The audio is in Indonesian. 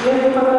Iya, Yang you.